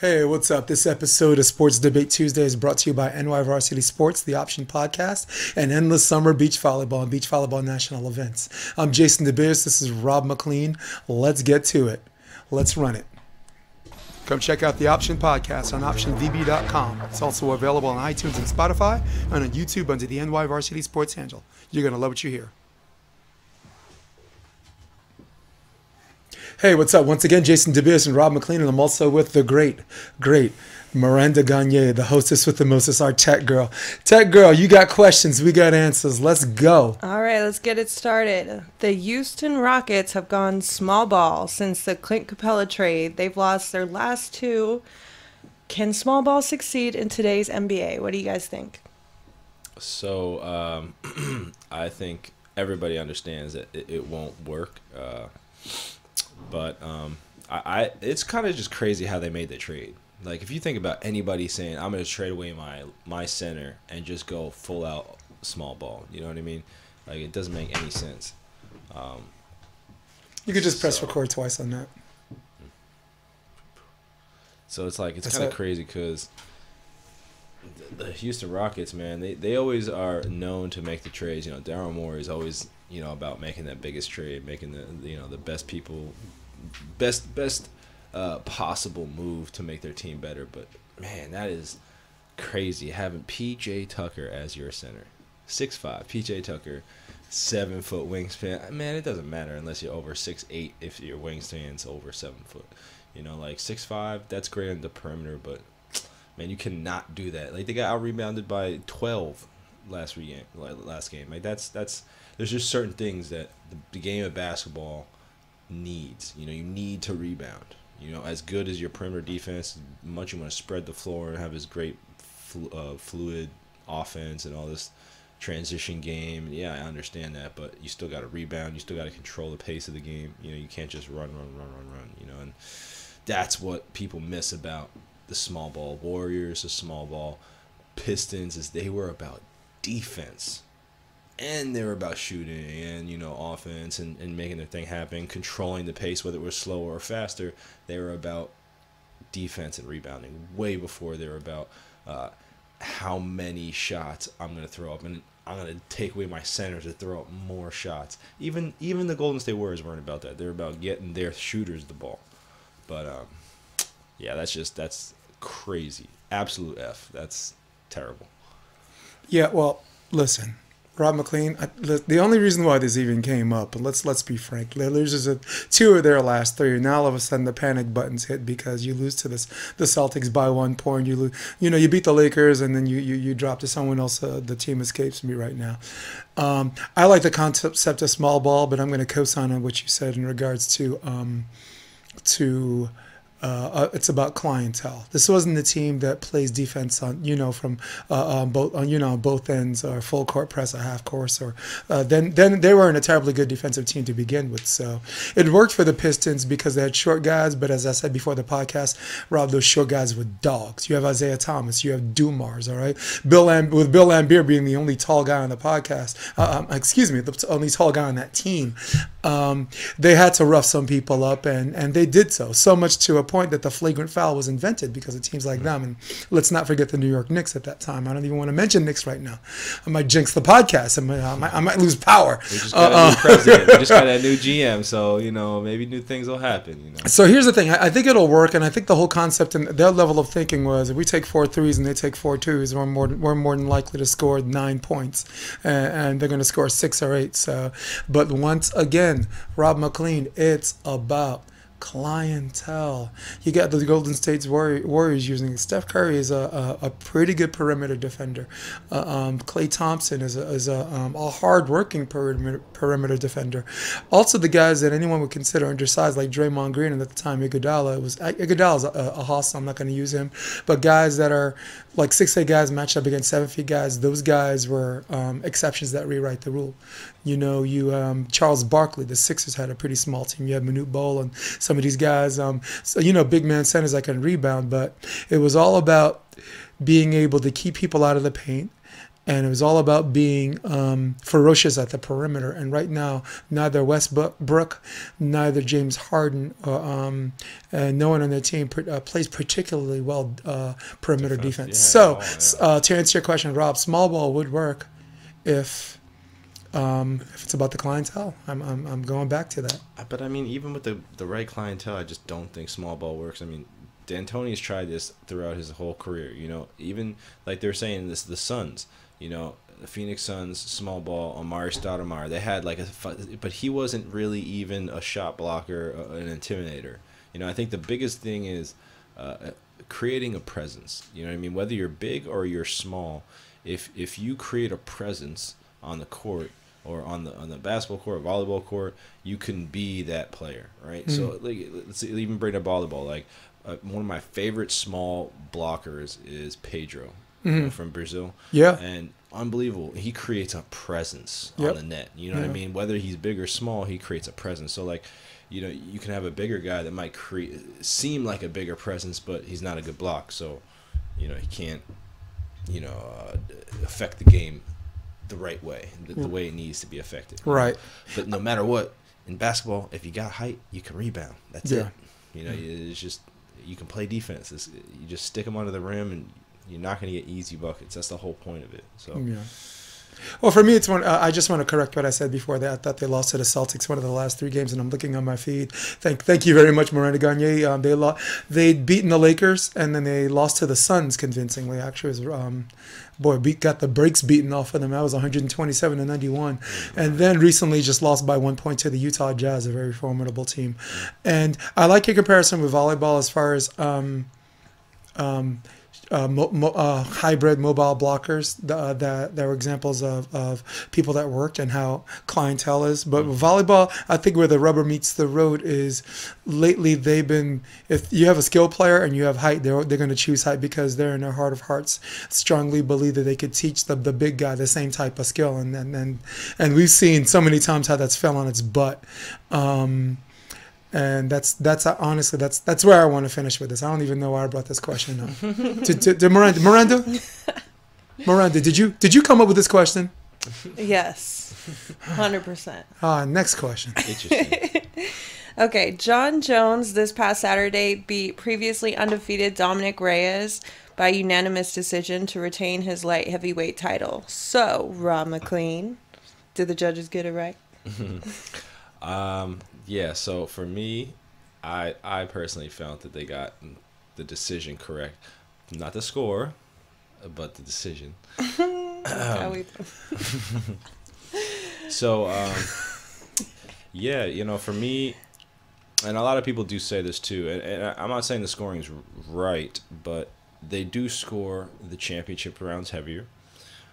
Hey, what's up? This episode of Sports Debate Tuesday is brought to you by NY Varsity Sports, the Option Podcast, and Endless Summer Beach Volleyball and Beach Volleyball National Events. I'm Jason DeBeers. This is Rob McLean. Let's get to it. Let's run it. Come check out the Option Podcast on OptionVB.com. It's also available on iTunes and Spotify and on YouTube under the NY Varsity Sports handle. You're going to love what you hear. Hey, what's up? Once again, Jason DeBeers and Rob McLean, and I'm also with the great, great Miranda Gagne, the hostess with the mostest, our tech girl. Tech girl, you got questions, we got answers. Let's go. All right, let's get it started. The Houston Rockets have gone small ball since the Clint Capela trade. They've lost their last two. Can small ball succeed in today's NBA? What do you guys think? So um, I think everybody understands that it, it won't work. Uh, but um, I, I it's kind of just crazy how they made the trade. Like if you think about anybody saying I'm going to trade away my my center and just go full out small ball, you know what I mean? Like it doesn't make any sense. Um, you could just press record twice on that. So it's like it's kind of crazy because the Houston Rockets, man, they, they always are known to make the trades. You know, Daryl Morey is always you know about making that biggest trade, making the you know the best people, best best uh, possible move to make their team better. But man, that is crazy having PJ Tucker as your center, six five. PJ Tucker, seven foot wingspan. Man, it doesn't matter unless you're over six eight. If your wingspan's over seven foot, you know, like six five. That's great on the perimeter, but man, you cannot do that. Like they got out rebounded by twelve last game. Last game, like that's that's there's just certain things that the game of basketball needs. You know, you need to rebound. You know, as good as your perimeter defense, much you want to spread the floor and have this great flu- uh, fluid offense and all this transition game. Yeah, I understand that, but you still got to rebound. You still got to control the pace of the game. You know, you can't just run, run, run, run, run. You know, and that's what people miss about the small ball Warriors, the small ball Pistons, is they were about defense and they were about shooting and you know offense and, and making their thing happen controlling the pace whether it was slower or faster they were about defense and rebounding way before they were about uh, how many shots i'm going to throw up and i'm going to take away my centers to throw up more shots. Even even the golden state warriors weren't about that. They're about getting their shooters the ball. But um, yeah that's just that's crazy. Absolute f. That's terrible. Yeah well listen Rob McLean. I, the only reason why this even came up, and let's let's be frank, just a, two of their last three. Now all of a sudden the panic buttons hit because you lose to this the Celtics by one point. You lose, you know, you beat the Lakers and then you you, you drop to someone else. Uh, the team escapes me right now. Um, I like the concept of small ball, but I'm going to co-sign on what you said in regards to um, to uh, uh, it's about clientele. This wasn't the team that plays defense on, you know, from uh, on both, on, you know, both ends or full court press or half course or uh, then then they weren't a terribly good defensive team to begin with. So it worked for the Pistons because they had short guys. But as I said before the podcast, Rob, those short guys were dogs. You have Isiah Thomas, you have Dumars, all right. Bill Lam- with Bill Laimbeer being the only tall guy on the podcast, uh, um, excuse me, the only tall guy on that team. Um, they had to rough some people up, and and they did so so much to a point that the flagrant foul was invented because of teams like them. And let's not forget the New York Knicks at that time. I don't even want to mention Knicks right now. I might jinx the podcast. I might, I might, I might lose power. We just got uh, a new uh, president. we just got a new GM. So, you know, maybe new things will happen. You know? So here's the thing. I, I think it'll work. And I think the whole concept and their level of thinking was if we take four threes and they take four twos, we're more, we're more than likely to score nine points. And, and they're going to score six or eight. So, but once again, Rob McLean, it's about clientele. You got the Golden State Warriors using Steph Curry is a, a, a pretty good perimeter defender. Uh, um, Klay Thompson is a, is a, um, a hard-working perimeter, perimeter defender. Also, the guys that anyone would consider undersized, like Draymond Green, and at the time Iguodala was Iguodala's a, a hostile. I'm not going to use him, but guys that are like six eight guys matched up against seven feet guys. Those guys were um, exceptions that rewrite the rule. You know, you um, Charles Barkley, the Sixers had a pretty small team. You have Manute Bol and some of these guys. Um, so you know, big man centers that can rebound, but it was all about being able to keep people out of the paint and it was all about being um, ferocious at the perimeter. And right now, neither Westbrook, neither James Harden, or, um, and no one on their team uh, plays particularly well uh, perimeter defense. defense. Yeah, so, oh, yeah. uh, to answer your question, Rob, small ball would work if um, if it's about the clientele. I'm, I'm, I'm going back to that. Uh, but I mean, even with the the right clientele, I just don't think small ball works. I mean, D'Antoni's tried this throughout his whole career. You know, even like they're saying this, the Suns. You know, the Phoenix Suns, small ball, Amar'e Stoudemire. They had like a, but he wasn't really even a shot blocker, uh, an intimidator. You know, I think the biggest thing is uh, creating a presence. You know what I mean? Whether you're big or you're small, if if you create a presence on the court or on the on the basketball court, volleyball court, you can be that player, right? Mm. So like let's even bring up volleyball. Like uh, one of my favorite small blockers is Pedro mm-hmm. you know, from Brazil. Yeah, and unbelievable. He creates a presence yep. on the net. You know yeah. what I mean? Whether he's big or small, he creates a presence. So like, you know, you can have a bigger guy that might create seem like a bigger presence, but he's not a good block. So, you know, he can't, you know, uh, affect the game the right way, the, the, way it needs to be affected. Right. But no matter what, in basketball, if you got height, you can rebound. That's yeah. it. You know, it's just you can play defense. It's, you just stick them under the rim, and you're not going to get easy buckets. That's the whole point of it. So. Yeah. Well, for me, it's one. Uh, I just want to correct what I said before. That I thought they lost to the Celtics one of the last three games, and I'm looking on my feed. Thank, thank you very much, Miranda Gagne. Um, they lost. They'd beaten the Lakers, and then they lost to the Suns convincingly. Actually, was um, boy, beat, got the brakes beaten off of them. That was 127 to 91, and then recently just lost by one point to the Utah Jazz, a very formidable team. And I like your comparison with volleyball as far as. Um, um, uh, mo- mo- uh, hybrid mobile blockers uh, that that were examples of, of people that worked and how clientele is. But mm-hmm. volleyball, I think where the rubber meets the road is lately they've been if you have a skill player and you have height, they're they're going to choose height because they're in their heart of hearts strongly believe that they could teach the, the big guy the same type of skill and and and, and we've seen so many times how that's fell on its butt. Um, and that's that's uh, honestly that's that's where I want to finish with this. I don't even know why I brought this question up. to, to, to Miranda, Miranda, Miranda, did you did you come up with this question? Yes, hundred percent. Ah, next question. Interesting. okay, Jon Jones this past Saturday beat previously undefeated Dominic Reyes by unanimous decision to retain his light heavyweight title. So, Rob McLean, did the judges get it right? um, yeah, so for me, I I personally felt that they got the decision correct, not the score, but the decision. um, so um, yeah, you know, for me, and a lot of people do say this too, and, and I'm not saying the scoring is right, but they do score the championship rounds heavier.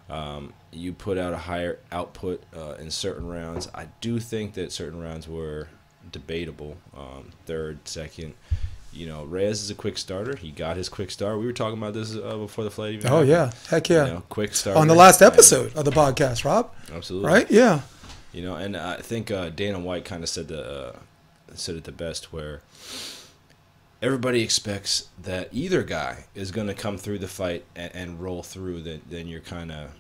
Um, you put out a higher output uh, in certain rounds. I do think that certain rounds were debatable. Um, third, second. You know, Reyes is a quick starter. He got his quick start. We were talking about this uh, before the flight even. Oh happened. yeah, heck yeah! You know, quick start on the last episode and, of the podcast, Rob. Absolutely. Right? Yeah. You know, and I think uh, Dana White kind of said the uh, said it the best, where everybody expects that either guy is going to come through the fight and, and roll through. Then then you're kind of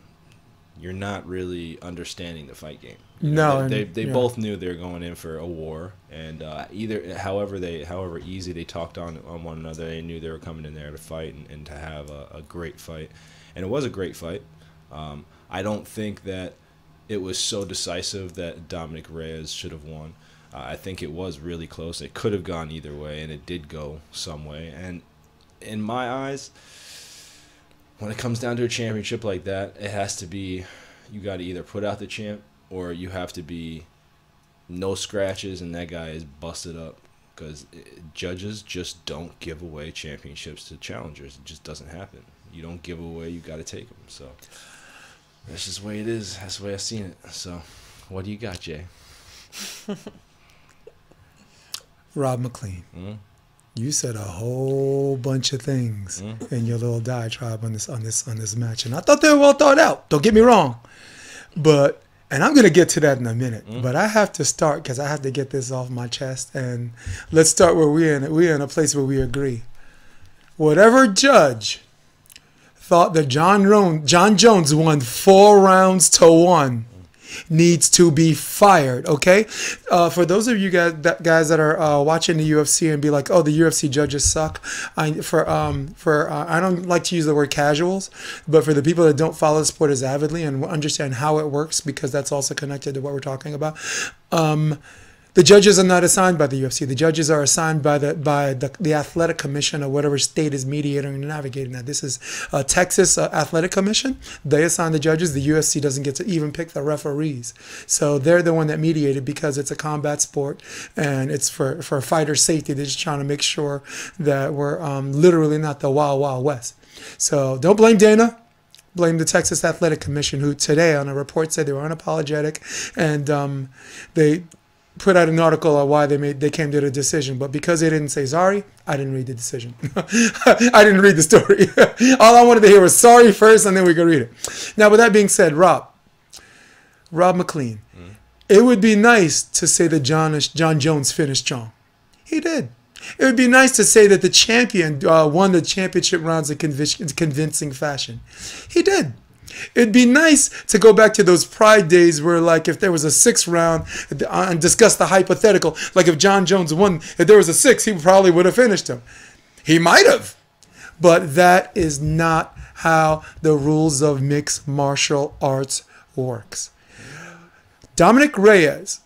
you're not really understanding the fight game. You know, no, they they, they yeah. both knew they were going in for a war, and uh, either however they however easy they talked on on one another, they knew they were coming in there to fight and, and to have a, a great fight, and it was a great fight. Um, I don't think that it was so decisive that Dominic Reyes should have won. Uh, I think it was really close. It could have gone either way, and it did go some way. And in my eyes, when it comes down to a championship like that, it has to be you got to either put out the champ or you have to be no scratches and that guy is busted up because judges just don't give away championships to challengers. It just doesn't happen. You don't give away, you got to take them. So that's just the way it is. That's the way I've seen it. So, what do you got, Jay? Rob McLean. Mm-hmm you said a whole bunch of things mm. in your little diatribe on this on this on this match, and I thought they were well thought out. Don't get me wrong, but and I'm gonna get to that in a minute. Mm. But I have to start because I have to get this off my chest, and let's start where we're in. We're in a place where we agree. Whatever judge thought that John, Jon Jones won four rounds to one needs to be fired. Okay, uh, for those of you guys that guys that are uh, watching the UFC and be like, "Oh, the UFC judges suck." I for um for uh, I don't like to use the word casuals, but for the people that don't follow the sport as avidly and understand how it works, because that's also connected to what we're talking about. Um, the judges are not assigned by the UFC. The judges are assigned by the by the, the athletic commission or whatever state is mediating and navigating that. This is a Texas uh, Athletic Commission. They assign the judges. The UFC doesn't get to even pick the referees. So they're the one that mediated because it's a combat sport and it's for for fighter safety. They're just trying to make sure that we're um, literally not the wild wild west. So don't blame Dana blame the Texas Athletic Commission, who today on a report said they were unapologetic and um, they put out an article on why they made they came to the decision, but because they didn't say sorry, I didn't read the decision. I didn't read the story. All I wanted to hear was sorry first, and then we could read it. Now, with that being said, Rob, Rob McLean, mm. it would be nice to say that Jon Jon Jones finished strong. He did. It would be nice to say that the champion uh, won the championship rounds in convincing fashion. He did. It'd be nice to go back to those pride days where, like, if there was a six round uh, and discuss the hypothetical, like if Jon Jones won, if there was a six, he probably would have finished him. He might have, but that is not how the rules of mixed martial arts works. Dominic Reyes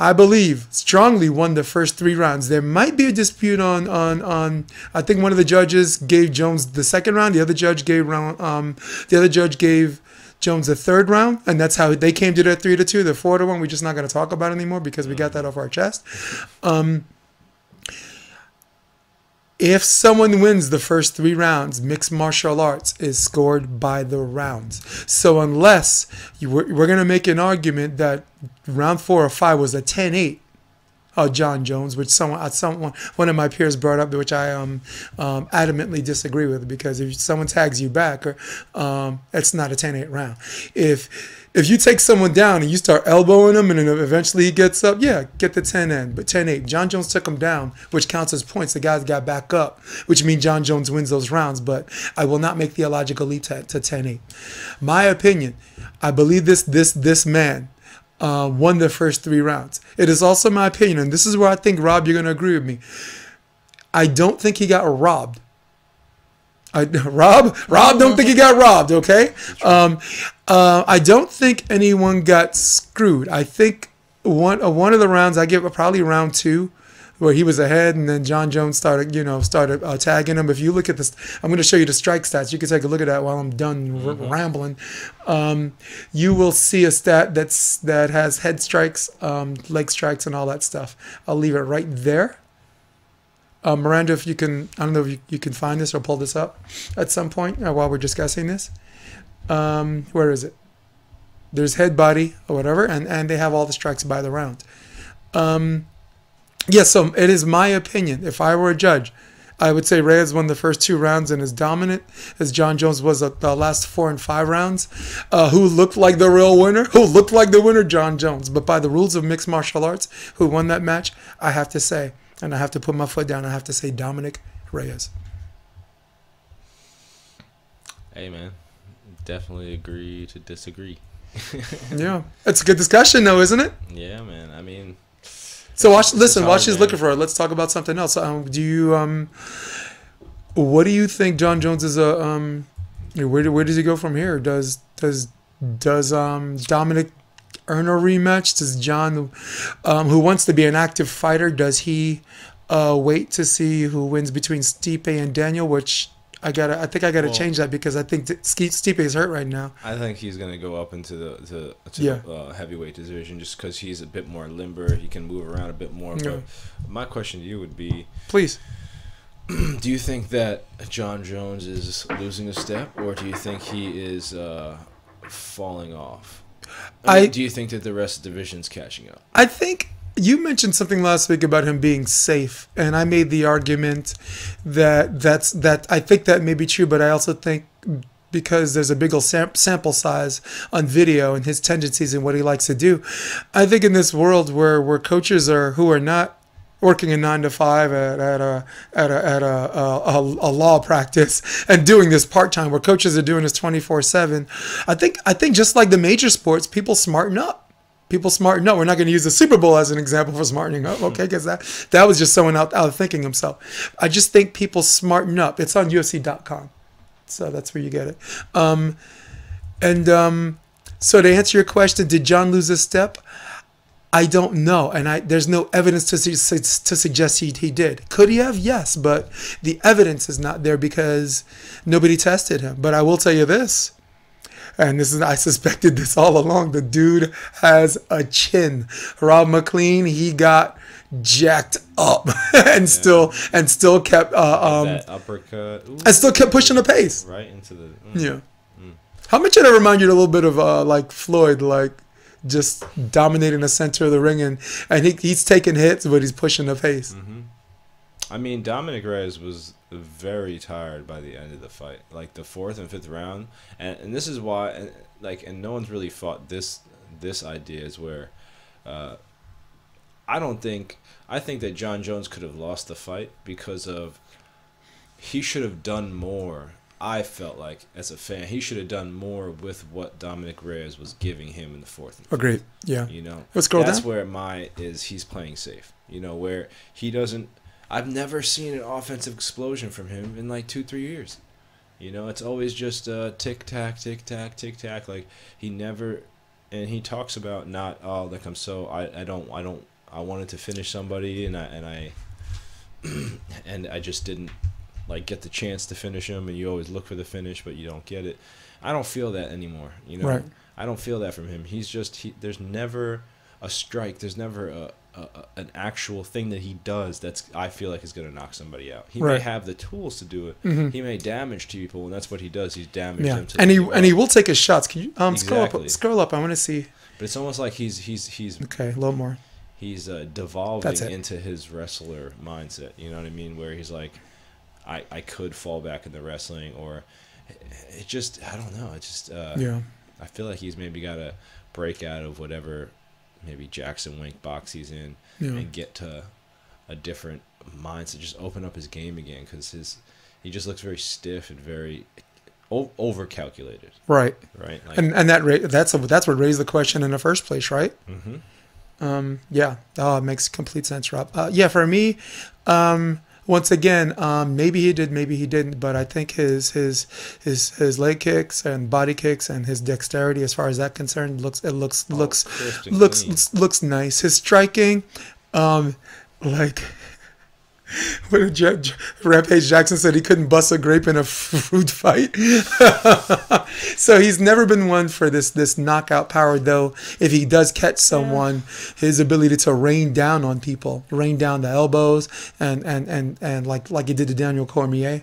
I believe, strongly won the first three rounds. There might be a dispute on on on. I think one of the judges gave Jones the second round. The other judge gave round. Um, the other judge gave Jones the third round, and that's how they came to the three to two. The four to one, we're just not going to talk about anymore because we got that off our chest. Um, if someone wins the first three rounds, mixed martial arts is scored by the rounds. So unless you were, we're going to make an argument that round four or five was a 10-8 of Jon Jones, which someone, uh, someone, one of my peers brought up, which I um, um, adamantly disagree with, because if someone tags you back, or um, it's not a 10-8 round. If if you take someone down and you start elbowing him and then eventually he gets up, yeah, get the 10 end. But 10 8. Jon Jones took him down, which counts as points. The guys got back up, which means Jon Jones wins those rounds. But I will not make theological leap to, to 10 8. My opinion, I believe this this this man uh, won the first three rounds. It is also my opinion, and this is where I think, Rob, you're going to agree with me. I don't think he got robbed. I, Rob, Rob, don't think he got robbed. Okay, um, uh, I don't think anyone got screwed. I think one uh, one of the rounds I give probably round two, where he was ahead, and then Jon Jones started, you know, started uh, tagging him. If you look at this, I'm going to show you the strike stats. You can take a look at that while I'm done mm-hmm. rambling. Um, you will see a stat that's that has head strikes, um, leg strikes, and all that stuff. I'll leave it right there. Uh, Miranda, if you can, I don't know if you, you can find this or pull this up at some point uh, while we're discussing this. Um, where is it? There's head, body, or whatever, and, and they have all the strikes by the round. Um, yes, yeah, so it is my opinion. If I were a judge, I would say Reyes won the first two rounds and is dominant, as Jon Jones was at the last four and five rounds. Uh, who looked like the real winner? Who looked like the winner? Jon Jones. But by the rules of mixed martial arts, who won that match? I have to say and I have to put my foot down. I have to say Dominic Reyes. Hey man, definitely agree to disagree. yeah, it's a good discussion though, isn't it? Yeah, man. I mean, so watch. Listen, watch. She's looking for it. Let's talk about something else. Um, do you um, what do you think Jon Jones is a um, where where does he go from here? Does does does um Dominic earn a rematch? Does Jon, um, who wants to be an active fighter, does he uh, wait to see who wins between Stipe and Daniel? Which I gotta, I think I gotta well, change that because I think Stipe is hurt right now. I think he's gonna go up into the to, to yeah. the uh, heavyweight division just because he's a bit more limber. He can move around a bit more. Yeah. But my question to you would be, please. do you think that Jon Jones is losing a step, or do you think he is uh, falling off? I, mean, do you think that the rest of the division's catching up? I think you mentioned something last week about him being safe, and I made the argument that that's that I think that may be true, but I also think because there's a bigger sam- sample size on video and his tendencies and what he likes to do, I think in this world where where coaches are who are not working a nine to five at, at a at a at a, a, a law practice and doing this part time, where coaches are doing this twenty four seven. I think I think just like the major sports, people smarten up people smarten up. We're not going to use the Super Bowl as an example for smartening up, okay? Because that that was just someone out, out thinking himself. I just think people smarten up. It's on UFC.com, so that's where you get it. Um, and um, so to answer your question, did Jon lose a step? I don't know, and I there's no evidence to to suggest he, he did. Could he have? Yes, but the evidence is not there because nobody tested him. But I will tell you this: and this is I suspected this all along. The dude has a chin. Rob McLean, he got jacked up and yeah. still and still kept uh, um that uppercut Ooh. and still kept pushing the pace right into the mm. yeah. Mm. How much did it remind you a little bit of uh, like Floyd, like just dominating the center of the ring and and he, he's taking hits, but he's pushing the pace. Mm-hmm. I mean, Dominic Reyes was very tired by the end of the fight, like the fourth and fifth round, and and this is why, and, like, and no one's really fought this this idea is where, uh, I don't think I think that Jon Jones could have lost the fight because of he should have done more. I felt like as a fan, he should have done more with what Dominic Reyes was giving him in the fourth. Agreed. Yeah. You know, let's go. That's down. where my is he's playing safe. You know, where he doesn't I've never seen an offensive explosion from him in like two, three years. You know, it's always just uh, tick tack, tick tack, tick tack. Like he never, and he talks about not oh like I'm so I, I don't I don't I wanted to finish somebody and I and I and I just didn't like get the chance to finish him and you always look for the finish but you don't get it. I don't feel that anymore. You know, right. I don't feel that from him. He's just he. There's never a strike. There's never a, a, an actual thing that he does that's I feel like is going to knock somebody out. He right. may have the tools to do it. Mm-hmm. He may damage people, and that's what he does. He's damaged yeah. them. To and he and he will take his shots. Can you um exactly. scroll up? Scroll up. I want to see. But it's almost like he's he's he's okay. A little more. He's uh, devolving into his wrestler mindset. You know what I mean? Where he's like, I I could fall back in the wrestling, or it just I don't know. It just uh, yeah. I feel like he's maybe got to break out of whatever maybe Jackson Wink box he's in yeah. and get to a different mindset. Just open up his game again because his he just looks very stiff and very over calculated. Right. Right. Like, and and that ra- that's a, that's what raised the question in the first place, right? Mm-hmm. Um, yeah. Oh, it makes complete sense, Rob. Uh, yeah, for me, um, once again, um, maybe he did, maybe he didn't, but I think his his his his leg kicks and body kicks and his dexterity, as far as that concerned, looks it looks oh, looks looks, looks looks nice. His striking, um, like when Rampage Jackson said he couldn't bust a grape in a fruit fight. so he's never been one for this this knockout power, though. If he does catch someone, yeah. his ability to rain down on people, rain down the elbows, and and and and like like he did to Daniel Cormier.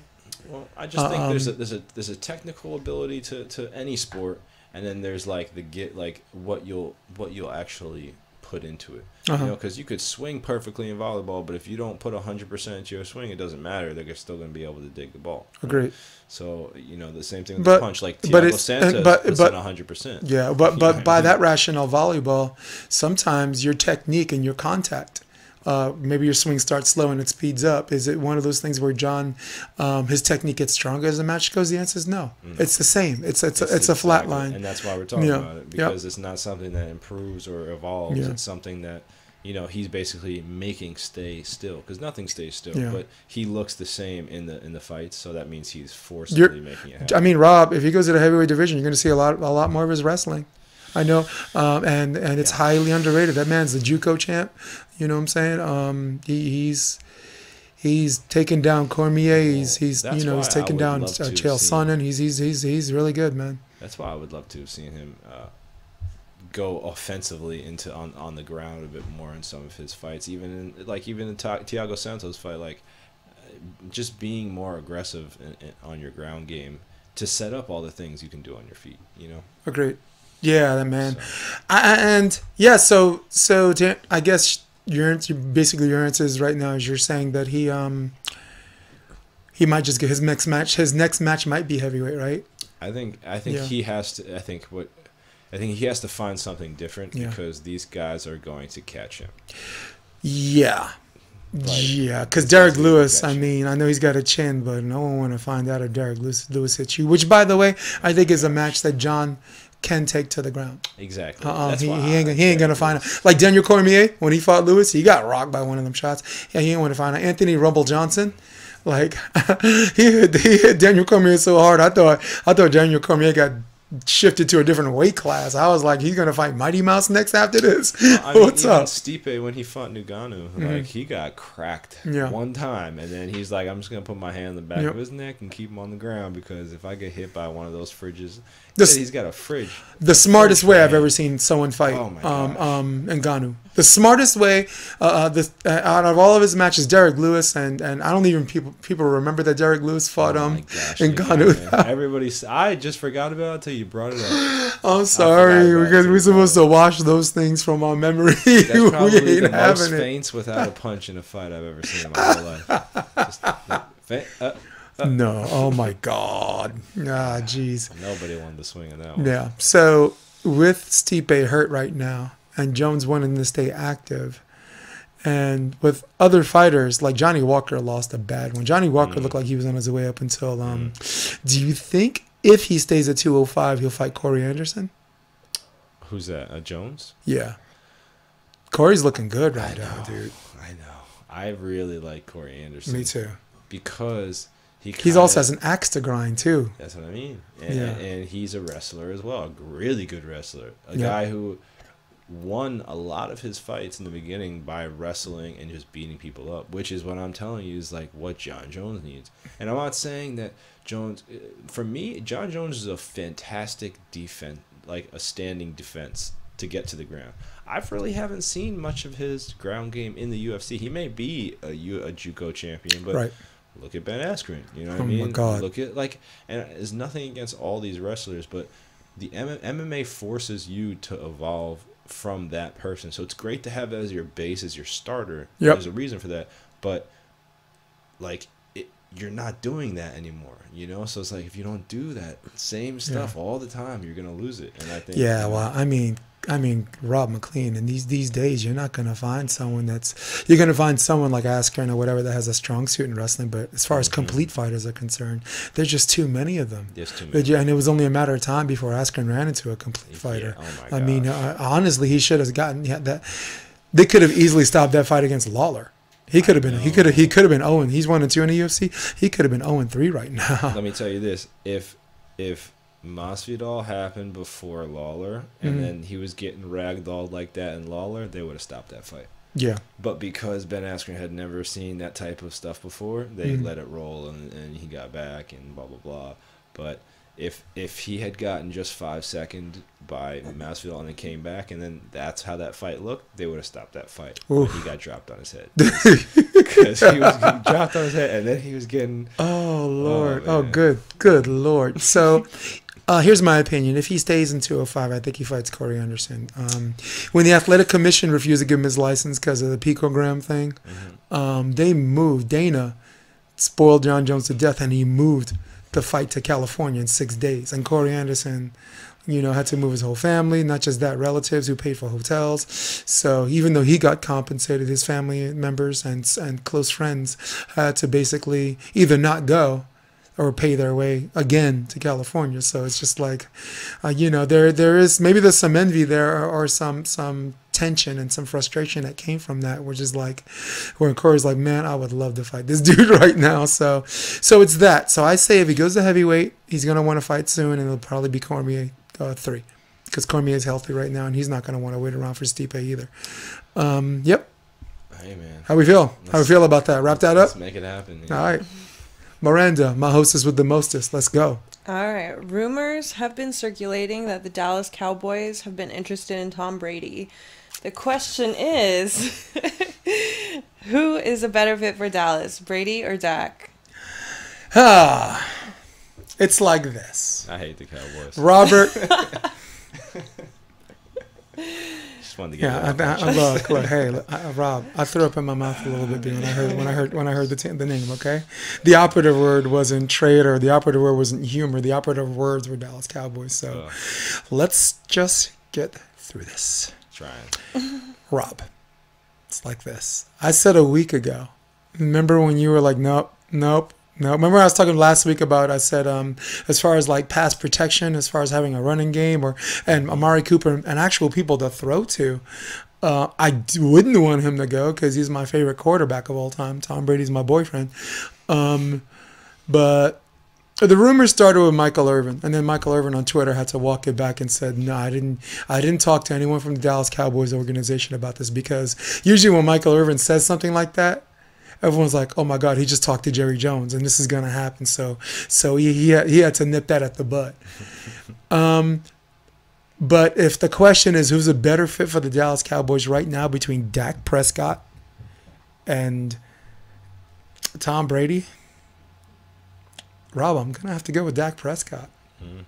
Well, I just think um, there's a there's a there's a technical ability to, to any sport, and then there's like the get like what you'll what you'll actually put into it. Uh-huh. You know, because you could swing perfectly in volleyball, but if you don't put hundred percent into your swing, it doesn't matter. They're still going to be able to dig the ball. Agreed. So you know the same thing with but, the punch. Like Thiago Santos but, puts but, in hundred percent. Yeah, but but by that rationale, volleyball, sometimes your technique and your contact uh, maybe your swing starts slow and it speeds up. Is it one of those things where Jon, um, his technique gets stronger as the match goes? The answer is no. Mm. It's the same. It's it's, it's, a, it's a flat line. And that's why we're talking yeah. about it because yep. it's not something that improves or evolves. Yeah. It's something that you know he's basically making stay still because nothing stays still. Yeah. But he looks the same in the in the fights, so that means he's forcibly making it. Happen. I mean, Rob, if he goes to the heavyweight division, you're going to see a lot a lot more of his wrestling. I know, um, and and it's yeah. highly underrated. That man's the JUCO champ. You know what I'm saying? Um, he, he's he's taken down Cormier. He's he's you know he's taken down uh, Chael Sonnen. He's he's he's he's really good, man. That's why I would love to have seen him uh, go offensively into on, on the ground a bit more in some of his fights. Even in, like even in Thiago Santos fight, like just being more aggressive in, in, on your ground game to set up all the things you can do on your feet. You know. Agreed. Yeah, that man. So. I, and yeah, so so I guess your basically your answer is right now is you're saying that he um he might just get his next match. His next match might be heavyweight, right? I think I think yeah. he has to. I think what I think he has to find something different yeah. because these guys are going to catch him. Yeah, yeah, because Derrick Lewis. I mean, I know he's got a chin, but no one want to find out if Derrick Lewis, Lewis hits you. Which, by the way, I think is a match that Jon can take to the ground. Exactly. Uh-uh, That's he, he ain't, he ain't gonna find out. Like Daniel Cormier when he fought Lewis, he got rocked by one of them shots. Yeah, he ain't to find out. Anthony Rumble Johnson, like he hit, he hit Daniel Cormier so hard. I thought I thought Daniel Cormier got shifted to a different weight class. I was like, he's gonna fight Mighty Mouse next after this. I mean, What's even up? Stipe when he fought Ngannou, mm-hmm. like he got cracked Yeah. one time, and then he's like, "I'm just gonna put my hand in the back Yep. of his neck and keep him on the ground because if I get hit by one of those fridges, This- he's got a fridge." The smartest way I've ever seen someone fight Oh my um, gosh. um, Ngannou. The smartest way uh, uh, the, uh, out of all of his matches, Derrick Lewis, and, and I don't even people people remember that Derrick Lewis fought Oh um gosh, Ngannou. Everybody's. I just forgot about it until you brought it up. I'm sorry because we're supposed to wash those things from our memory. That's we probably ain't the most it. feints without a punch in a fight I've ever seen in my whole life. Just, feint, uh, No, oh my god, ah, jeez. nobody wanted to swing on that one. Yeah. So with Stipe hurt right now, and Jones wanting to stay active, and with other fighters like Johnny Walker lost a bad one. Johnny Walker looked like he was on his way up until. Um, Do you think if he stays at 205, he'll fight Corey Anderson? Who's that? Uh, Jones? Yeah. Corey's looking good right I now, dude. I know. I really like Corey Anderson. Me too. Because he. He's also has an axe to grind too. That's what I mean. And, Yeah. and he's a wrestler as well. A really good wrestler. A Yeah. guy who won a lot of his fights in the beginning by wrestling and just beating people up, which is what I'm telling you is like what Jon Jones needs. And I'm not saying that Jones, uh, for me, Jon Jones is a fantastic defense, like a standing defense to get to the ground. I really haven't seen much of his ground game in the UFC. He may be a, a JUCO champion, but Right. Look at Ben Askren. You know what Oh I my mean? God. Look at like, and it's nothing against all these wrestlers, but the M- MMA forces you to evolve from that person. So it's great to have that as your base, as your starter. Yep. There's a reason for that, but like. It, you're not doing that anymore, you know. So it's like if you don't do that same stuff all the time, you're gonna lose it. And I think Yeah, well, I mean, I mean, Rob McLean, and these these days, you're not gonna find someone that's you're gonna find someone like Askren or whatever that has a strong suit in wrestling. But as far as Mhm. complete fighters are concerned, there's just too many of them. there's too many. yeah, And it was only a matter of time before Askren ran into a complete Yeah, fighter. oh my I mean, uh, honestly, he should have gotten yeah, that. They could have easily stopped that fight against Lawler. He could have been. He could have. He could have been zero. He's one and two in the UFC. He could have been zero and three right now. Let me tell you this: if if Masvidal happened before Lawler, and Mhm. then he was getting ragdolled like that in Lawler, they would have stopped that fight. Yeah. But because Ben Askren had never seen that type of stuff before, they Mhm. let it roll, and, and he got back, and blah blah blah. But if if he had gotten just five second by Masvidal and then came back, and then that's how that fight looked, they would have stopped that fight. But he got dropped on his head because he was getting dropped on his head, and then he was getting Oh Lord. Oh, man. good. Good Lord. So uh, here's my opinion. If he stays in 205, I think he fights Corey Anderson. Um, when the athletic commission refused to give him his license because of the picogram thing, um, they moved. Dana spoiled Jon Jones to death, and he moved the fight to California in six days. And Corey Anderson, you know, had to move his whole family, not just that, relatives who paid for hotels. So even though he got compensated, his family members and and close friends had to basically either not go or pay their way again to California. So it's just like, uh, you know, there there is maybe there's some envy there or, or some some tension and some frustration that came from that. Which is like, where Corey's like, man, I would love to fight this dude right now. So, so it's that. So I say if he goes to heavyweight, he's gonna want to fight soon, and it'll probably be Cormier uh, three, because Cormier is healthy right now, and he's not gonna want to wait around for Stipe either. Um, yep. hey man. How we feel? How we feel about that? Wrap that up. Let's make it happen. yeah. All right. Miranda, my hostess with the mostest. Let's go. All right. Rumors have been circulating that the Dallas Cowboys have been interested in Tom Brady. The question is who is a better fit for Dallas, Brady or Dak? Ah, it's like this. I hate the Cowboys. Robert, Just wanted to get yeah, it I, look, look, hey, look, I, Rob, I threw up in my mouth a little bit when I heard when I heard when I heard the t- the name. Okay, the operative word wasn't trade or the operative word wasn't humor. The operative words were Dallas Cowboys. So Ugh, let's just get through this. trying. Rob, It's like this. I said a week ago. Remember when you were like, nope, nope, no, remember I was talking last week about I said um, as far as like pass protection, as far as having a running game or and Amari Cooper and actual people to throw to. Uh, I wouldn't want him to go because he's my favorite quarterback of all time. Tom Brady's my boyfriend. Um, but the rumors started with Michael Irvin, and then Michael Irvin on Twitter had to walk it back and said, "No, I didn't. I didn't talk to anyone from the Dallas Cowboys organization about this because usually when Michael Irvin says something like that, everyone's like, "Oh my God, he just talked to Jerry Jones, and this is gonna happen." So, so he he had, he had to nip that at the butt. Um, but if the question is who's a better fit for the Dallas Cowboys right now between Dak Prescott and Tom Brady, Rob, I'm gonna have to go with Dak Prescott. Mm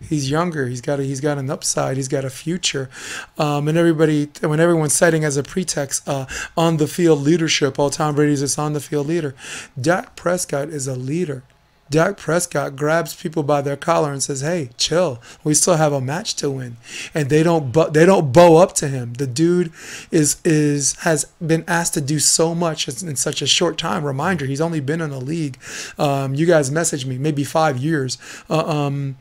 he's younger. He's got a, he's got an upside. He's got a future. Um, and everybody, when everyone's citing as a pretext uh, on the field leadership, all Tom Brady's is on the field leader. Dak Prescott is a leader. Dak Prescott grabs people by their collar and says, "Hey, chill. We still have a match to win." And they don't they don't bow up to him. The dude is is has been asked to do so much in such a short time. Reminder: He's only been in the league. Um, you guys messaged me maybe five years. Uh, um,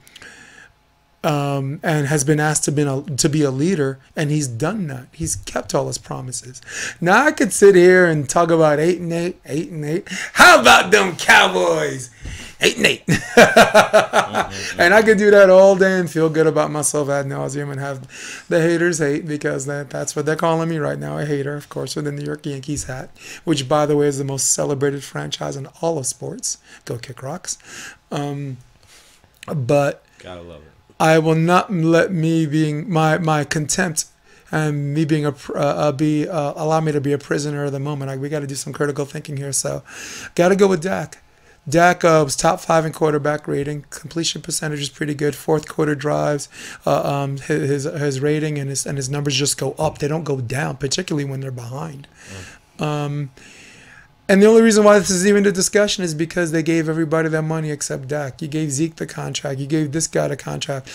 um, and has been asked to be a, to be a leader, and he's done that. He's kept all his promises. Now I could sit here and talk about eight and eight, eight and eight. How about them Cowboys? Eight and 8 and I could do that all day and feel good about myself ad nauseum and have the haters hate because that, that's what they're calling me right now, a hater, of course, with the New York Yankees hat, which, by the way, is the most celebrated franchise in all of sports. Go Kick Rocks. Um, but gotta love it. I will not let me being my my contempt and me being a uh, uh, be uh, allow me to be a prisoner of the moment. I, we got to do some critical thinking here. So, got to go with Dak. Dak uh, was top five in quarterback rating. Completion percentage is pretty good. Fourth quarter drives, uh, um, his, his rating and his and his numbers just go up. They don't go down, particularly when they're behind. Mm. Um, and the only reason why this is even a discussion is because they gave everybody their money except Dak. You gave Zeke the contract. You gave this guy the contract.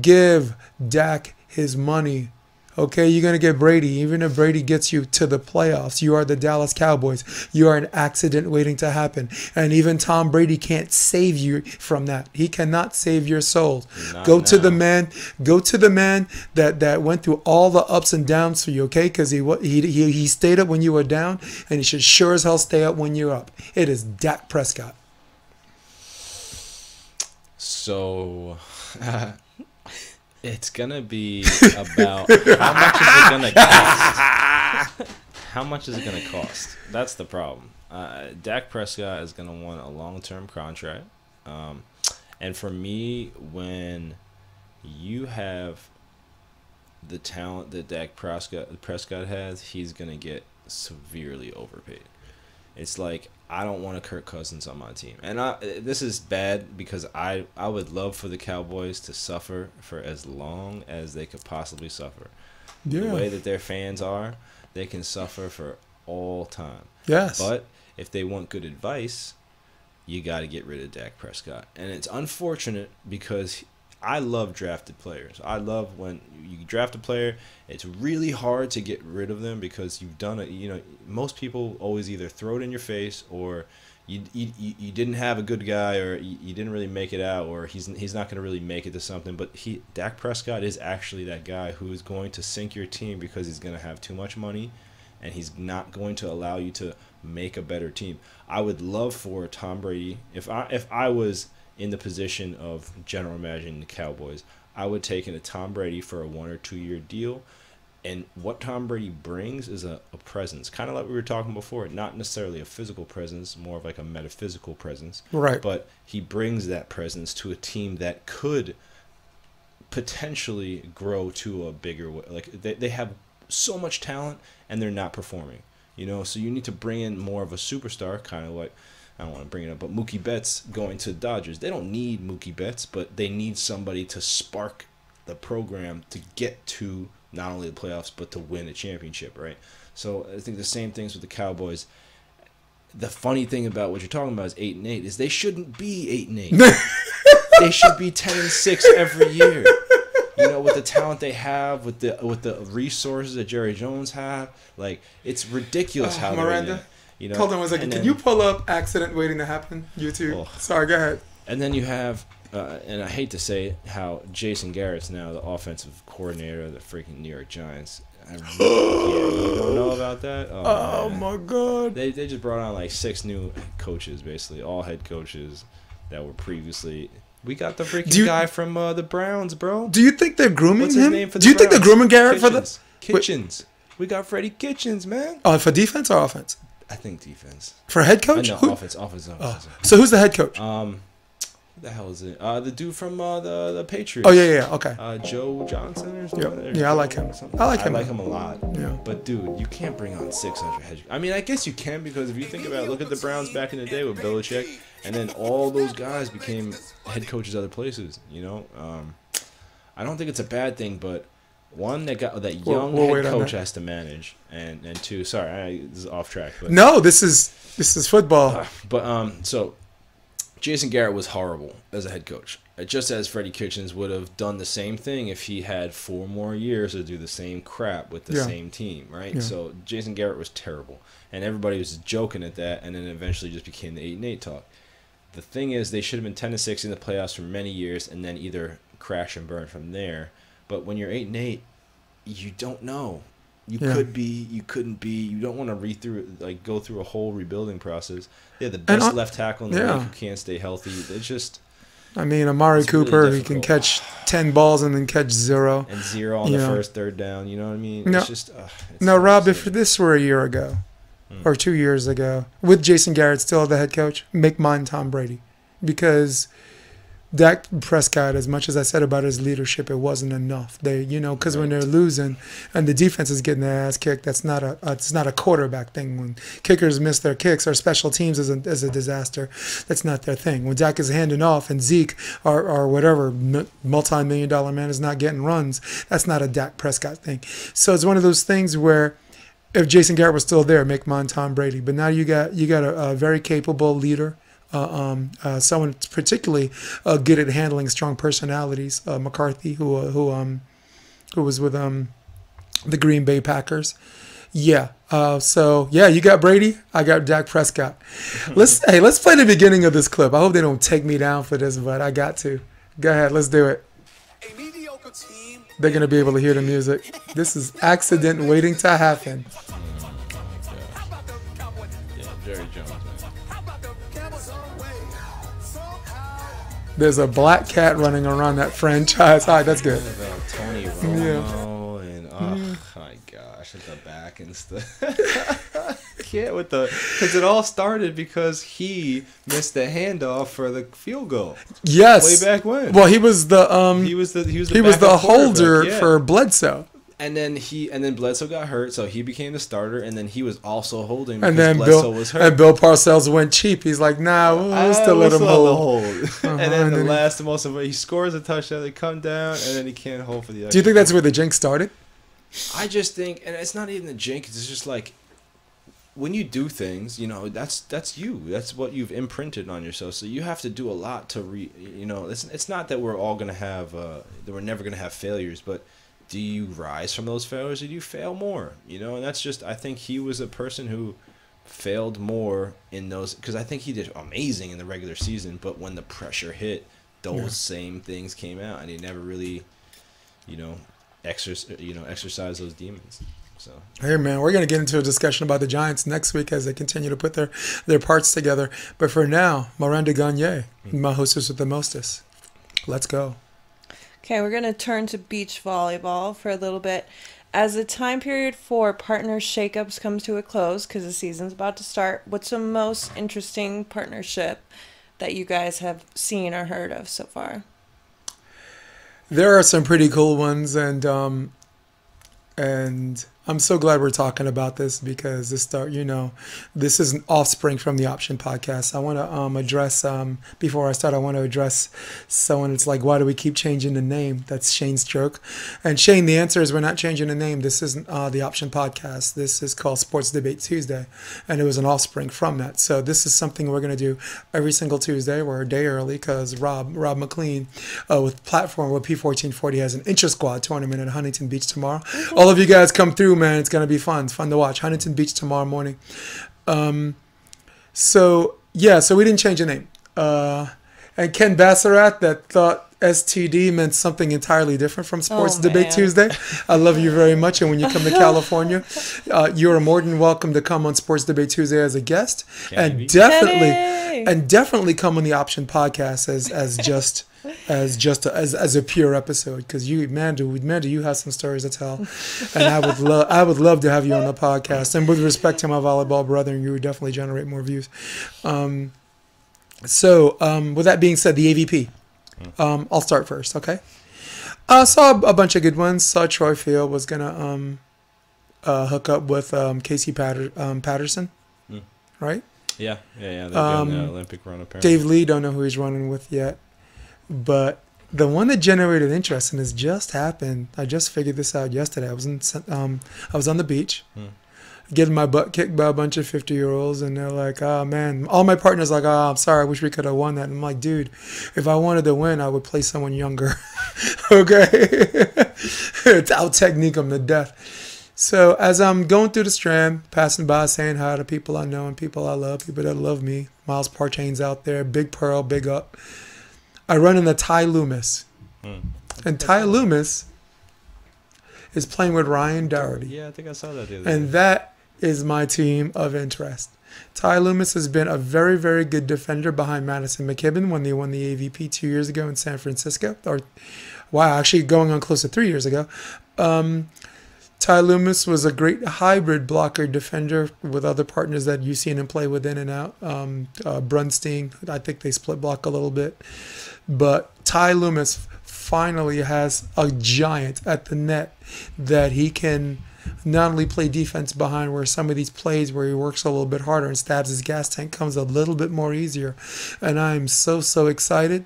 Give Dak his money Okay, you're going to get Brady. Even if Brady gets you to the playoffs, you are the Dallas Cowboys. You are an accident waiting to happen. And even Tom Brady can't save you from that. He cannot save your soul. Not go now. to the man, go to the man that that went through all the ups and downs for you, okay? Because he, he he he stayed up when you were down, and he should sure as hell stay up when you're up. It is Dak Prescott. So It's gonna be about how much is it gonna cost? how much is it gonna cost? That's the problem. Uh, Dak Prescott is gonna want a long-term contract, um, and for me, when you have the talent that Dak Prescott Prescott has, he's gonna get severely overpaid. It's like I don't want a Kirk Cousins on my team, and I this is bad because I I would love for the Cowboys to suffer for as long as they could possibly suffer. Yeah. The way that their fans are, they can suffer for all time. Yes. But if they want good advice, you got to get rid of Dak Prescott, and it's unfortunate because I love drafted players. I love when you draft a player. It's really hard to get rid of them because you've done it. You know, most people always either throw it in your face or you you, you didn't have a good guy or you, you didn't really make it out or he's he's not going to really make it to something. But he Dak Prescott is actually that guy who is going to sink your team because he's going to have too much money and he's not going to allow you to make a better team. I would love for Tom Brady if I if I was in the position of general managing the Cowboys, I would take in a Tom Brady for a one or two year deal. And what Tom Brady brings is a, a presence, kind of like we were talking before, not necessarily a physical presence, more of like a metaphysical presence. Right. But he brings that presence to a team that could potentially grow to a bigger way. like they, they have so much talent and they're not performing you know so you need to bring in more of a superstar kind of like I don't want to bring it up, but Mookie Betts going to the Dodgers. They don't need Mookie Betts, but they need somebody to spark the program to get to not only the playoffs but to win a championship, right? So I think the same things with the Cowboys. The funny thing about what you're talking about is eight and eight is they shouldn't be eight and eight. they should be ten and six every year. You know, with the talent they have, with the with the resources that Jerry Jones have, like it's ridiculous Oh, how Miranda, they're, you know. Hold on one second. Can then- you pull up accident waiting to happen? YouTube. Oh. Sorry, go ahead. And then you have, uh, and I hate to say it, how Jason Garrett's now the offensive coordinator of the freaking New York Giants. I really, yeah, you don't know about that? Oh man. my god. They they just brought on like six new coaches, basically all head coaches that were previously. We got the freaking you- guy from uh, the Browns, bro. Do you think they're grooming him? name for the Do you think they're grooming Garrett for the Kitchens. Kitchens? We got Freddie Kitchens, man. uh, for defense or offense? I think defense. For head coach? know Who- offense, offense, oh. offense. So who's the head coach? Um, who the hell is it? Uh, the dude from uh, the the Patriots. Oh yeah, yeah, okay. Uh, Joe Johnson or something. Yeah. or Yeah, I like him. I like him. I like him a lot. Yeah. But dude, you can't bring on 600 head. I mean, I guess you can because if you think about, it, look at the Browns back in the day with Belichick, and then all those guys became head coaches other places. You know, um, I don't think it's a bad thing, but one that got that We'll- young we'll head coach has to manage, and and two, sorry, I, this is off track, but No, this is this is football. uh, but um, so Jason Garrett was horrible as a head coach. Uh, Just as Freddie Kitchens would have done the same thing if he had four more years to do the same crap with the Yeah. same team, right? Yeah. So Jason Garrett was terrible, and everybody was joking at that, and then eventually just became the eight and eight talk. The thing is, they should have been ten to six in the playoffs for many years, and then either crash and burn from there. But when you're eight and eight, you don't know. You Yeah. could be, you couldn't be. You don't want to read through, like, go through a whole rebuilding process. Yeah, the best left tackle in the yeah. league who can't stay healthy. It's just I mean, Amari It's really Cooper, he can catch ten balls and then catch zero. and zero on the Yeah. first third down. You know what I mean? No. It's just. Uh, it's Now, Rob, if this were a year ago Hmm. or two years ago, with Jason Garrett still the head coach, make mine Tom Brady, because Dak Prescott, as much as I said about his leadership, it wasn't enough. They, you know, because when they're losing and the defense is getting their ass kicked, that's not a, uh, it's not a quarterback thing. When kickers miss their kicks or special teams is a, is a disaster, that's not their thing. When Dak is handing off and Zeke or, or whatever multi-million dollar man is not getting runs, that's not a Dak Prescott thing. So it's one of those things where if Jason Garrett was still there, make mine Tom Brady. But now you got you got a, a very capable leader, um, uh, someone particularly uh, good at handling strong personalities. Uh, McCarthy, who uh, who um who was with um the Green Bay Packers. Yeah. Uh, so yeah, you got Brady. I got Dak Prescott. Let's hey, let's play the beginning of this clip. I hope they don't take me down for this, but I got to. Go ahead, let's do it. A mediocre team. They're gonna be able to hear the music. This is accident waiting to happen. There's a black cat running around that franchise. Right, that's good. Tony Romo and oh my gosh, at the back and stuff. Yeah, with the because it all started because he missed the handoff for the field goal Yes. way back when. Well, he was the um he was the he was the he was the holder yeah. for Bledsoe, and then he and then Bledsoe got hurt, so he became the starter, and then he was also holding and then Bledsoe Bill was hurt. and Bill Parcells went cheap. He's like, nah, we'll, we'll still let him hold. Uh-huh, and then the then last, the most of it, he scores a touchdown, they come down, and then he can't hold for the. Do you think that's where the jinx started? I just think, and it's not even the jinx. It's just like when you do things, you know, that's that's you. That's what you've imprinted on yourself. So you have to do a lot to re. You know, it's it's not that we're all gonna have uh, that we're never gonna have failures, but do you rise from those failures or do you fail more? You know, and that's just I think he was a person who failed more in those because I think he did amazing in the regular season, but when the pressure hit, those Yeah. same things came out, and he never really, you know, exercise you know exercise those demons. So Hey man, we're gonna get into a discussion about the Giants next week as they continue to put their their parts together. But for now, Miranda Gagne, hmm. my hostess with the mostest. Let's go. Okay, we're going to turn to beach volleyball for a little bit. As the time period for partner shakeups comes to a close, because the season's about to start, what's the most interesting partnership that you guys have seen or heard of so far? There are some pretty cool ones, and um, and I'm so glad we're talking about this because this start, you know, this is an offspring from the Option Podcast. I want to um, address um, before I start. I want to address someone. It's like, why do we keep changing the name? That's Shane's joke. And Shane, the answer is we're not changing the name. This isn't uh, the Option Podcast. This is called Sports Debate Tuesday, and it was an offspring from that. So this is something we're going to do every single Tuesday. We're a day early because Rob Rob McLean uh, with platform with P1440 has an intra squad tournament at Huntington Beach tomorrow. All of you guys come through, man. It's gonna be fun. It's fun to watch. Huntington Beach tomorrow morning. Um, so yeah, so we didn't change the name. Uh, and Ken Bassarat that thought STD meant something entirely different from Sports Oh, Debate man. Tuesday. I love you very much, and when you come to California, uh, you're more than welcome to come on Sports Debate Tuesday as a guest, Kenny B. and definitely, Kenny! and definitely come on the Option Podcast as as just. As just a, as, as a pure episode, because you man, do man, do you have some stories to tell, and I would love I would love to have you on the podcast. And with respect to my volleyball brother, you would definitely generate more views. Um, so, um, with that being said, the AVP. Um, I'll start first, okay? I saw a bunch of good ones. Saw Troy Field was gonna um, uh, hook up with um, Casey Patter- um, Patterson, Hmm. right? Yeah, yeah, yeah. Um, Olympic run apparently. Dave Lee, don't know who he's running with yet, but the one that generated interest and has just happened. I just figured this out yesterday. I was in, um, I was on the beach, Hmm. Getting my butt kicked by a bunch of fifty year olds, and they're like, "Oh man!" All my partners like, "Oh, I'm sorry. I wish we could have won that." And I'm like, "Dude, if I wanted to win, I would play someone younger." okay, I'll technique them to death. So as I'm going through the strand, passing by, saying hi to people I know and people I love, people that love me, Miles Partain's out there, Big Pearl, big up. I run into Ty Loomis, Hmm. and Ty Loomis is playing with Ryan Doherty, Yeah, I think I saw that the other and day. that is my team of interest. Ty Loomis has been a very, very good defender behind Maddison McKibbin when they won the AVP two years ago in San Francisco, or wow, actually going on close to three years ago. Um, Ty Loomis was a great hybrid blocker defender with other partners that you've seen him play with in and out. Um, uh, Brunstein, I think they split block a little bit. But Ty Loomis finally has a giant at the net that he can not only play defense behind where some of these plays where he works a little bit harder and stabs his gas tank comes a little bit more easier. And I'm so, so excited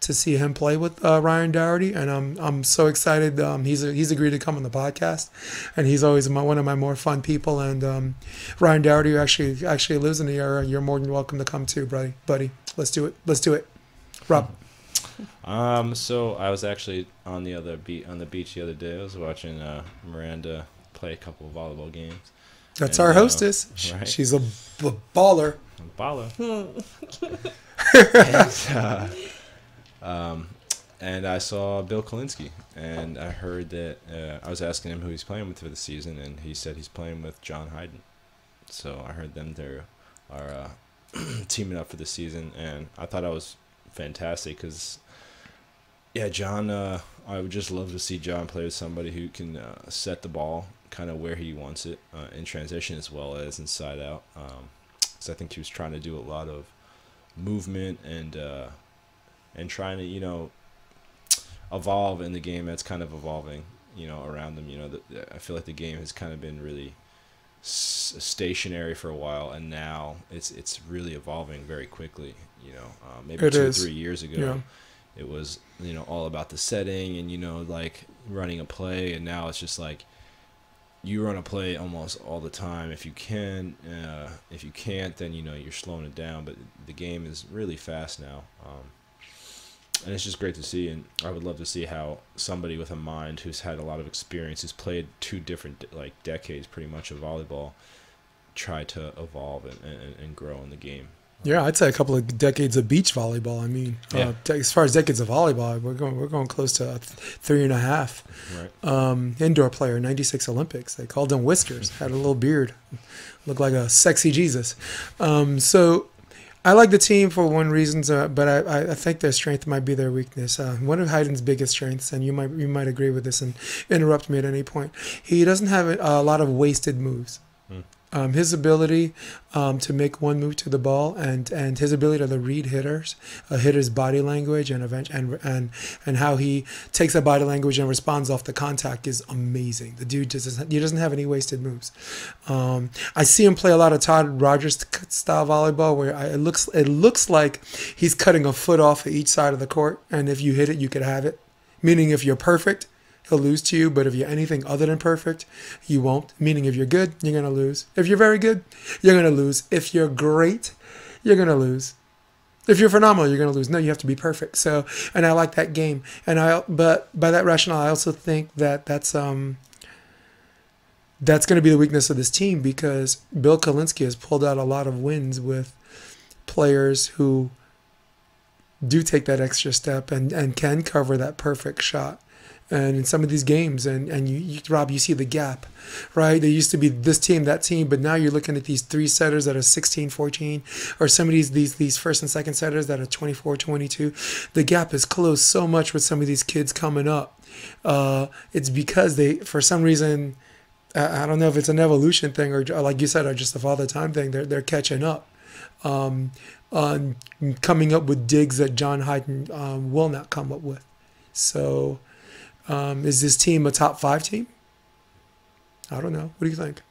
to see him play with uh, Ryan Doherty, and I'm I'm so excited. Um, he's he's agreed to come on the podcast, and he's always my, one of my more fun people. And um, Ryan Doherty actually actually lives in the area. You're more than welcome to come too, buddy. Buddy, let's do it. Let's do it. Rob, Um, so I was actually on the other beat on the beach the other day. I was watching uh, Miranda play a couple of volleyball games. that's And, our uh, hostess. Sh- right. She's a b- baller. Bala. and, uh, um, and I saw Bill Kolinske, and I heard that uh, I was asking him who he's playing with for the season, and he said he's playing with John Hyden. So I heard them there are uh, teaming up for the season, and I thought that was fantastic because, yeah, John. Uh, I would just love to see John play with somebody who can uh, set the ball kind of where he wants it uh, in transition as well as inside out. Um, I think he was trying to do a lot of movement and uh, and trying to you know evolve in the game that's kind of evolving you know around them. You know, the, the- I feel like the game has kind of been really stationary for a while, and now it's it's really evolving very quickly. You know, uh, maybe It two is. or three years ago, Yeah. it was you know all about the setting and you know like running a play, and now it's just like you run a play almost all the time if you can. Uh, if you can't, then you know you're slowing it down. But the game is really fast now, um, and it's just great to see. And I would love to see how somebody with a mind who's had a lot of experience, who's played two different like decades, pretty much of volleyball, try to evolve and, and, and grow in the game. Yeah, I'd say a couple of decades of beach volleyball. I mean, Yeah. uh, as far as decades of volleyball, we're going we're going close to uh, three and a half. Right. um, indoor player, 96 Olympics. They called him Whiskers, had a little beard, looked like a sexy Jesus. Um, so I like the team for one reason, uh, but I, I- I think their strength might be their weakness. Uh, one of Hyden's biggest strengths, and you might you might agree with this and interrupt me at any point, he doesn't have a, a lot of wasted moves. Um, his ability um, to make one move to the ball and, and his ability to read hitters, a hitter's body language and, and and and how he takes that body language and responds off the contact is amazing. The dude just doesn't, he doesn't have any wasted moves. Um, I see him play a lot of Todd Rogers style volleyball where I, it looks it looks like he's cutting a foot off of each side of the court, and if you hit it, you could have it. Meaning, if you're perfect, he'll lose to you. But if you're anything other than perfect, you won't. Meaning, if you're good, you're gonna lose. If you're very good, you're gonna lose. If you're great, you're gonna lose. If you're phenomenal, you're gonna lose. No, you have to be perfect. So, and I like that game. And I, but by that rationale, I also think that that's um. That's going to be the weakness of this team because Bill Kolinske has pulled out a lot of wins with players who do take that extra step and, and can cover that perfect shot. And in some of these games, and, and you, you, Rob, you see the gap, right? There used to be this team, that team, but now you're looking at these three setters that are 16, 14, or some of these, these, these first and second setters that are 24, 22. The gap is closed so much with some of these kids coming up. Uh, it's because they, for some reason, I, I don't know if it's an evolution thing or, like you said, or just a father time thing, they're, they're catching up. Um, on coming up with digs that John Hyden um, will not come up with. So, um, is this team a top five team? I don't know. What do you think?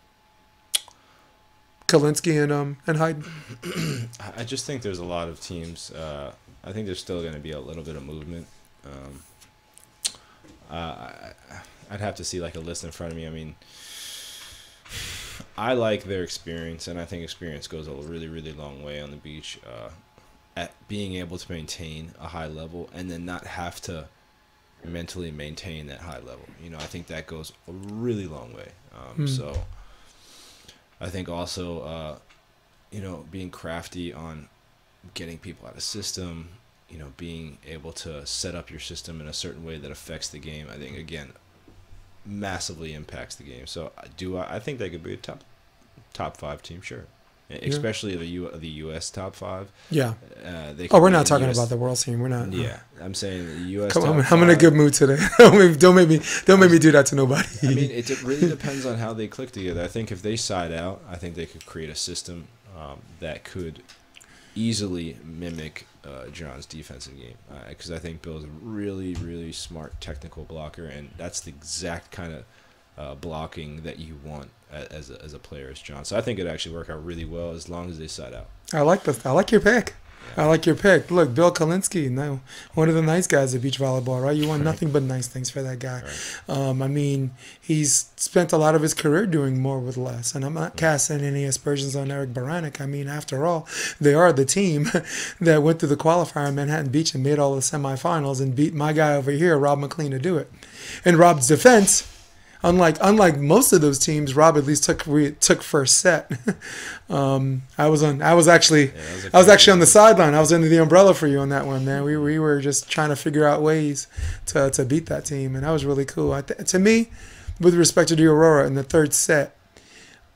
Kolinske and um and Hyden. I just think there's a lot of teams. Uh, I think there's still going to be a little bit of movement. Um, uh, I'd have to see like a list in front of me. I mean, I like their experience, and I think experience goes a really, really long way on the beach. Uh, at being able to maintain a high level and then not have to mentally maintain that high level. You know, I think that goes a really long way. Um, Hmm. So I think also, uh, you know, being crafty on getting people out of system, you know, being able to set up your system in a certain way that affects the game. I think again, massively impacts the game. So I do I, I think they could be a top top five team, sure. Especially the U the U.S. top five. Yeah. Uh, they Oh, we're not talking US about the world team. We're not. Yeah, I'm saying the U.S. Come on, I'm in a good mood today. don't make- me don't make me do that to nobody. I mean, it really depends on how they click together. I think if they side out, I think they could create a system um, that could easily mimic uh, John's defensive game. Because I think Bill's a really, really smart technical blocker, and that's the exact kind of uh, blocking that you want as a, as a player as John. So I think it actually work out really well as long as they side out. I like this. I like your pick. I like your pick. Look, Bill Kolinske, no, one of the nice guys at beach volleyball, right? You want nothing but nice things for that guy. Um, I mean, he's spent a lot of his career doing more with less, and I'm not casting any aspersions on Eric Beranek. I mean, after all, they are the team that went through the qualifier in Manhattan Beach and made all the semifinals and beat my guy over here, Rob McLean, to do it. In Rob's defense, unlike unlike most of those teams, Rob at least took took first set. um, I was on. I was actually. that was I was actually on the sideline. I was under the umbrella for you on that one, man. We we were just trying to figure out ways to to beat that team, and that was really cool. I th- to me, with respect to the Aurora in the third set,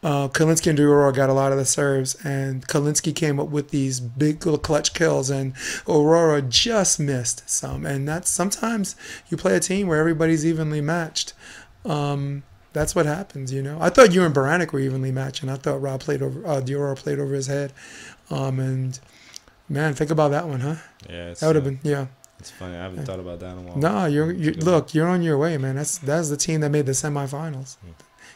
uh, Kolinske and Aurora got a lot of the serves, and Kolinske came up with these big little clutch kills, and Aurora just missed some. And that's sometimes you play a team where everybody's evenly matched. Um, that's what happens, you know. I thought you and Beranek were evenly matched, and I thought Rob played over, uh, Diora played over his head. Um, and man, think about that one, huh? Yeah, it's, That would have uh, been, yeah. It's funny. I haven't thought about that in a while. No, you're, you look, you're on your way, man. That's that's the team that made the semifinals.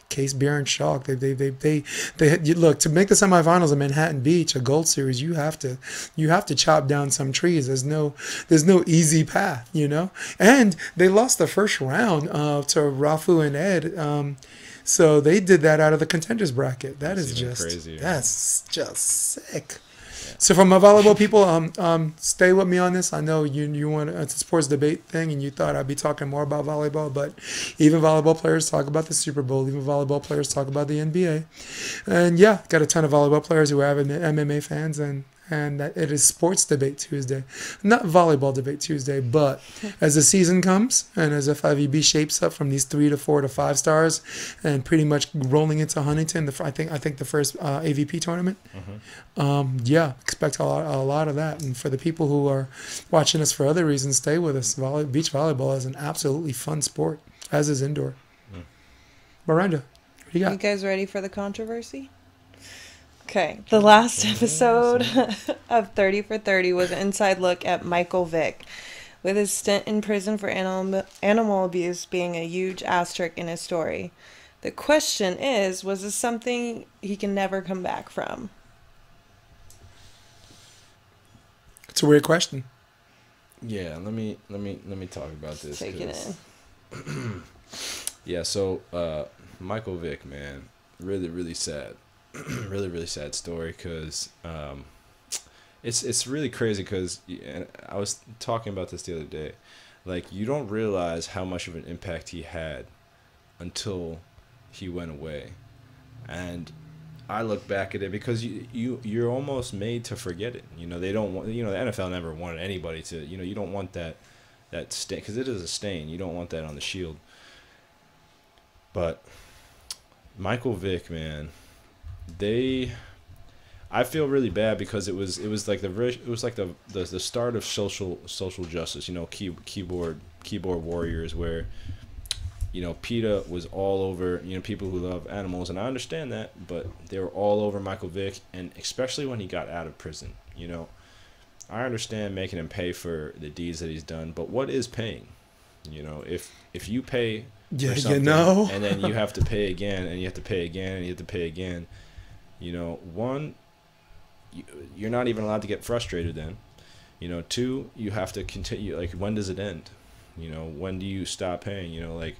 Case Beer and Shock. They they they they they you, look to make the semifinals of Manhattan Beach, a Gold Series. You have to you have to chop down some trees. There's no there's no easy path, you know. And they lost the first round uh, to Rafu and Ed. Um, so they did that out of the contenders bracket. That That's is just crazier. that's just sick. So from my volleyball people, um, um, stay with me on this. I know you you want it's a sports debate thing, and you thought I'd be talking more about volleyball, but even volleyball players talk about the Super Bowl. Even volleyball players talk about the NBA, and yeah, got a ton of volleyball players who are avid MMA fans, and and that it is sports debate Tuesday, not volleyball debate Tuesday. But as the season comes and as FIVB shapes up from these three to four to five stars, and pretty much rolling into Huntington, the, I think I think the first uh, AVP tournament um, yeah, expect a lot, a lot of that. And for the people who are watching us for other reasons, stay with us. Volley, beach volleyball is an absolutely fun sport, as is indoor. Miranda, what do you You guys ready for the controversy? Okay, the last episode of 30 for 30 was an inside look at Michael Vick, with his stint in prison for animal, animal abuse being a huge asterisk in his story. The question is was this something he can never come back from? It's a weird question. Yeah, let me let me let me talk about this. Take it 'cause- in. Yeah, so uh, Michael Vick, man, really, really sad, really, really sad story because um, it's it's really crazy because I was talking about this the other day, like you don't realize how much of an impact he had until he went away, and I look back at it because you you you're almost made to forget it. You know they don't want you know the NFL never wanted anybody to you know you don't want that that stain because it is a stain. You don't want that on the shield. But Michael Vick, man, they I feel really bad because it was it was like the it was like the the, the start of social social justice, you know, key, keyboard keyboard warriors where you know PETA was all over, you know, people who love animals and I understand that, but they were all over Michael Vick and especially when he got out of prison, you know. I understand making him pay for the deeds that he's done, but what is paying? You know, if if you pay Yeah, you know. and then you have to pay again, and you have to pay again, and you have to pay again. You know, one, you, you're not even allowed to get frustrated. Then, you know, two, you have to continue. Like, when does it end? You know, when do you stop paying? You know, like.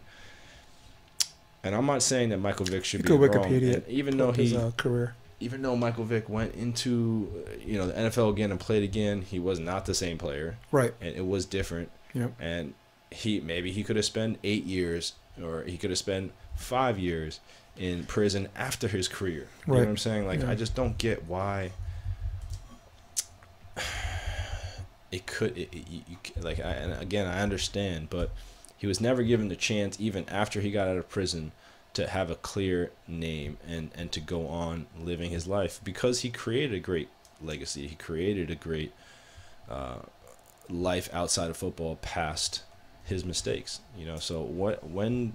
And I'm not saying that Michael Vick should You be wrong. Wikipedia and even though his he, uh, career. even though Michael Vick went into, uh, you know, the NFL again and played again, he was not the same player, Right. and it was different Yep. and he maybe he could have spent eight years or he could have spent five years in prison after his career. You know what I'm saying? Like Yeah. I just don't get why it could it, it- you, like I, and again I understand, but he was never given the chance even after he got out of prison to have a clear name and and to go on living his life because he created a great legacy. He created a great uh, life outside of football past his mistakes. You know, so what when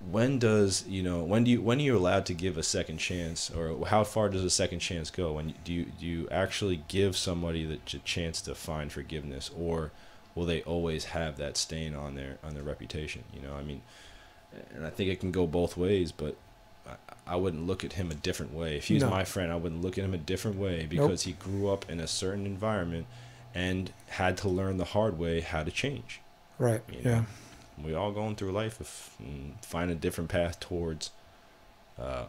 when does you know when do you when are you allowed to give a second chance or how far does a second chance go when you, do you do you actually give somebody the chance to find forgiveness or will they always have that stain on their on their reputation you know i mean and i think it can go both ways but I, I wouldn't look at him a different way if he was No. my friend i wouldn't look at him a different way because he grew up in a certain environment and had to learn the hard way how to change Right. You Yeah. We all going through life of mm, find a different path towards uh,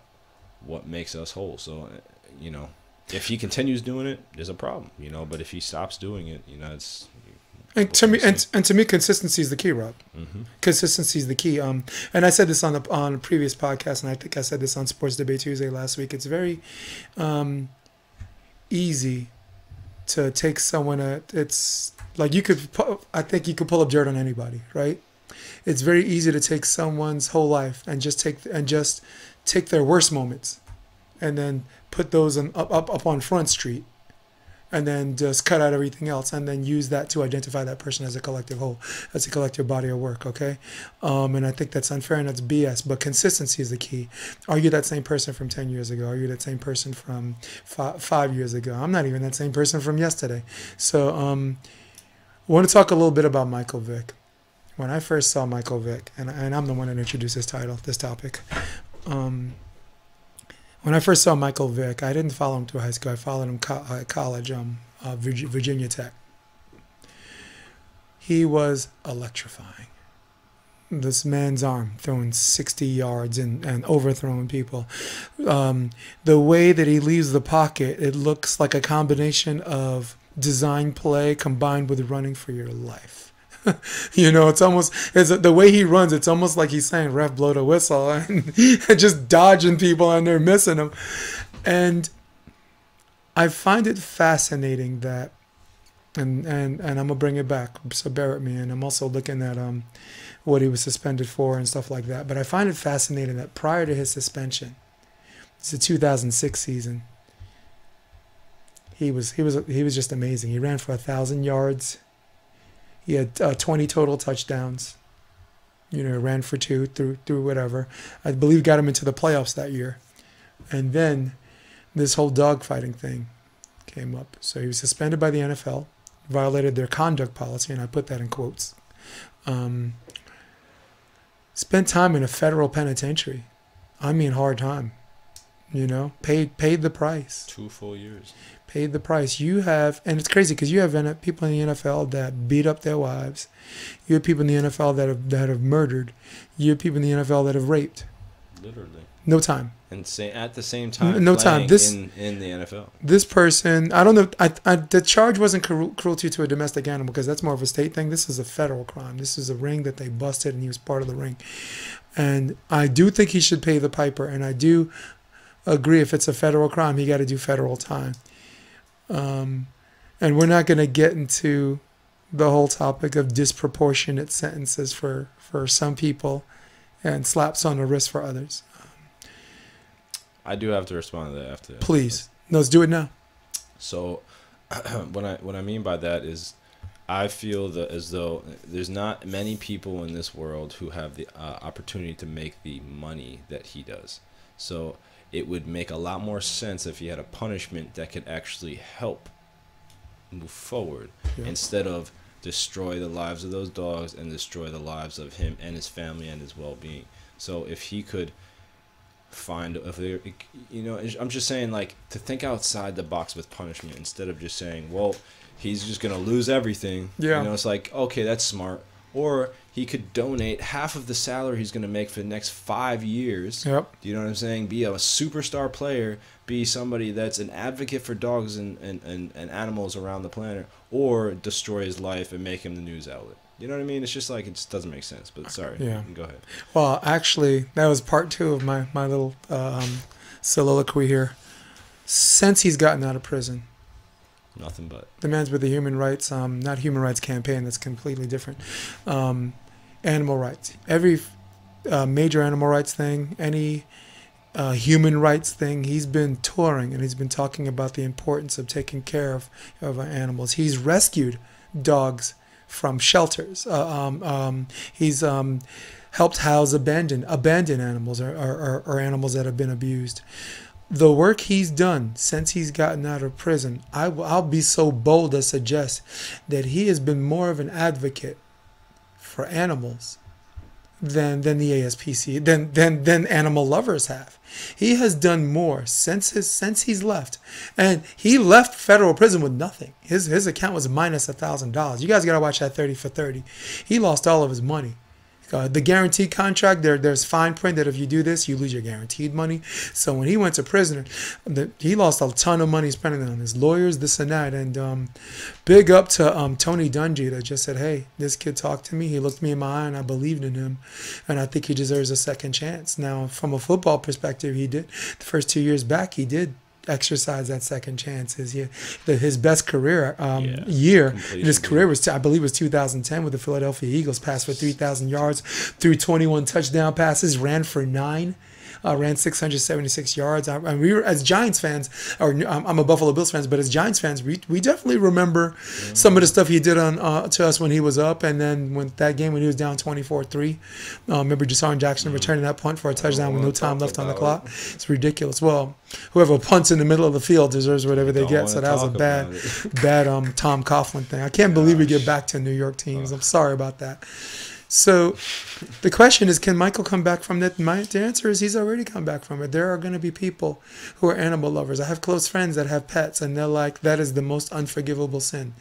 what makes us whole. So, uh, you know, if he continues doing it, there's a problem, you know. But if he stops doing it, you know, it's. And to me, and, and to me, consistency is the key, Rob. hmm Consistency is the key. Um, and I said this on the on a previous podcast, and I think I said this on Sports Debate Tuesday last week. It's very um, easy to take someone. At, it's like you could. I think you could pull up dirt on anybody, right? It's very easy to take someone's whole life and just take and just take their worst moments, and then put those on, up up up on Front Street, and then just cut out everything else, and then use that to identify that person as a collective whole, as a collective body of work. Okay, um, and I think that's unfair and that's BS. But consistency is the key. Are you that same person from ten years ago? Are you that same person from five, five years ago? I'm not even that same person from yesterday. So, um, I want to talk a little bit about Michael Vick. When I first saw Michael Vick, and, and I'm the one that introduced this title, this topic. Um, when I first saw Michael Vick, I didn't follow him through high school. I followed him co- at college, um, uh, Virginia Tech. He was electrifying. This man's arm throwing 60 yards and, and overthrowing people. Um, the way that he leaves the pocket, it looks like a combination of design play combined with running for your life. you know, it's almost it's the way he runs. It's almost like he's saying "ref, blow the whistle" and, just dodging people and they're missing him. And I find it fascinating that, and and and I'm gonna bring it back. So bear with me. And I'm also looking at um what he was suspended for and stuff like that. But I find it fascinating that prior to his suspension, it's the 2006 season. He was he was he was just amazing. He ran for a thousand yards. He had uh, 20 total touchdowns. You know, ran for two through through whatever. I believe got him into the playoffs that year. and then this whole dog fighting thing came up. So he was suspended by the NFL, violated their conduct policy, and I put that in quotes. Um, spent time in a federal penitentiary. I mean, hard time. You know, paid paid the price. Two full years. Paid the price. You have, and it's crazy because you have people in the NFL that beat up their wives. You have people in the NFL that have that have murdered. You have people in the NFL that have raped. Literally. No time. And say, at the same time, no time. This- in, in the NFL. this person i don't know I, I, the charge wasn't cruelty to a domestic animal because that's more of a state thing this is a federal crime this is a ring that they busted and he was part of the ring and i do think he should pay the piper and i do agree if it's a federal crime he got to do federal time um, and we're not going to get into the whole topic of disproportionate sentences for for some people and slaps on the wrist for others I do have to respond to that after. please no, let's do it now So, what I what I mean by that is, I feel that as though there's not many people in this world who have the uh, opportunity to make the money that he does. So it would make a lot more sense if he had a punishment that could actually help move forward Yeah. instead of destroy the lives of those dogs and destroy the lives of him and his family and his well-being. So if he could find if there you know i'm just saying like to think outside the box with punishment instead of just saying well he's just gonna lose everything Yeah. you know it's like okay that's smart or he could donate half of the salary he's gonna make for the next five years. Yep. Do you know what i'm saying? Be a superstar player be somebody that's an advocate for dogs and, and, and, and animals around the planet or destroy his life and make him the news outlet. You know what i mean? It's just like it just doesn't make sense but sorry. Yeah. go ahead. Well, actually, that was part two of my my little um, soliloquy here. Since he's gotten out of prison, nothing but the man's with the human rights, um, not human rights campaign. That's completely different. Um, animal rights. Every uh, major animal rights thing, any uh, human rights thing, he's been touring and he's been talking about the importance of taking care of of animals. He's rescued dogs from shelters. Uh, um, um, he's um, helped house abandoned abandoned animals or, or, or, or animals that have been abused. The work he's done since he's gotten out of prison, I, will- I'll be so bold to suggest that he has been more of an advocate for animals than than the ASPC than than than animal lovers have. He has done more since his since he's left, and he left federal prison with nothing. His his account was minus a thousand dollars. You guys gotta watch that thirty for thirty. He lost all of his money. Uh, the guaranteed contract, there, there's fine print that if you do this, you lose your guaranteed money. So when he went to prison, the, he lost a ton of money spending it on his lawyers, this and that. And um, big up to um, Tony Dungy that just said, hey, this kid talked to me. He looked me in my eye and I believed in him. And I think he deserves a second chance. Now, from a football perspective, he did. The first two years back, he did exercise that second chance. His, year, the, his best career um, Yeah. year in his career was, I believe, was 2010 with the Philadelphia Eagles. Passed for 3,000 yards, threw 21 touchdown passes, ran for nine. Uh, ran 676 yards. I, and we were as Giants fans, or I'm I'm a Buffalo Bills fans, but as Giants fans, we, we definitely remember some of the stuff he did on uh, to us when he was up, and then when that game when he was down 24-3. Uh, remember DeSean Jackson returning that punt for a touchdown with no time left on the clock. It's ridiculous. Well, whoever punts in the middle of the field deserves whatever they get. So that was a bad, bad um Tom Coughlin thing. I can't believe we get back to New York teams. I'm sorry about that. So the question is, can Michael come back from that? My the answer is he's already come back from it. There are going to be people who are animal lovers. I have close friends that have pets, and they're like, that is the most unforgivable sin.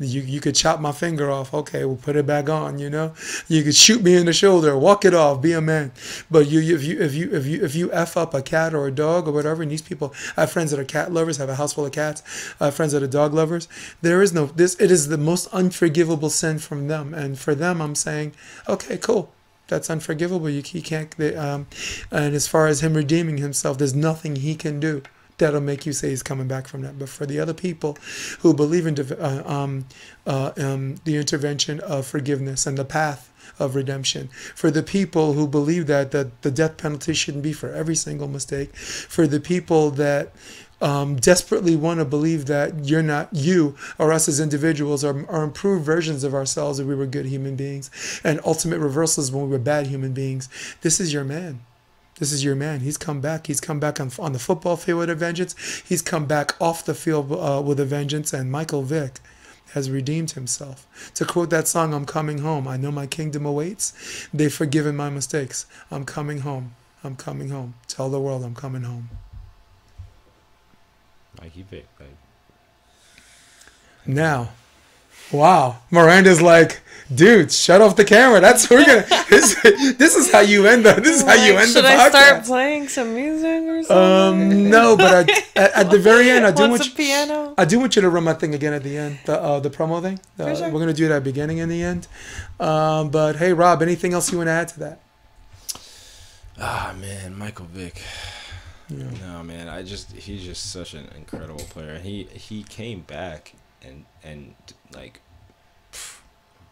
You you could chop my finger off. Okay, we'll put it back on. You know, you could shoot me in the shoulder, walk it off, be a man. But you if you if you if you if you f up a cat or a dog or whatever, and these people, I have friends that are cat lovers, have a house full of cats. I have friends that are dog lovers. There is no this. It is the most unforgivable sin from them, and for them, I'm saying, okay, cool. That's unforgivable. You he can't. They, um, and as far as him redeeming himself, there's nothing he can do that'll make you say he's coming back from that. But for the other people who believe in uh, um, uh, um, the intervention of forgiveness and the path of redemption, for the people who believe that the, the death penalty shouldn't be for every single mistake, for the people that um, desperately want to believe that you're not you or us as individuals are, are improved versions of ourselves if we were good human beings and ultimate reversals when we were bad human beings. This is your man. This is your man. He's come back. He's come back on, on the football field with a vengeance. He's come back off the field uh, with a vengeance. And Michael Vick has redeemed himself. To quote that song, I'm coming home. I know my kingdom awaits. They've forgiven my mistakes. I'm coming home. I'm coming home. Tell the world I'm coming home. Mikey Vick, baby. Now, wow, Miranda's like, dude, shut off the camera. That's we're gonna. This, this is how you end the. This is how you Like, end should the I podcast. start playing some music or something? Um, no, but I, at, at the very end, I do What's want a you, piano? I do want you to run my thing again at the end, the uh, the promo thing. Uh, For sure. We're gonna do that beginning and the end. Um, but hey, Rob, anything else you want to add to that? Ah man, Michael Vick. Yeah. No man, I just he's just such an incredible player. He he came back and and like, pff,